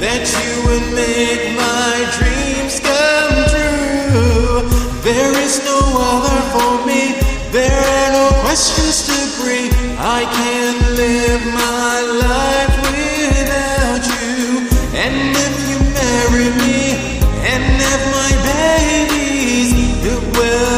that you would make my dreams come true. There is no other for me, there are no questions to bring. I can't live my life without you. And if you marry me, and if my babies, it will.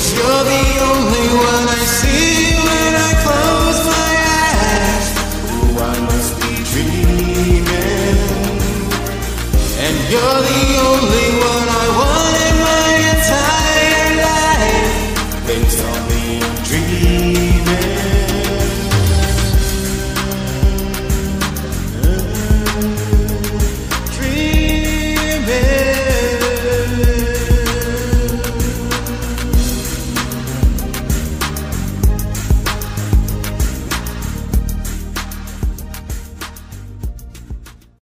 Cause you're the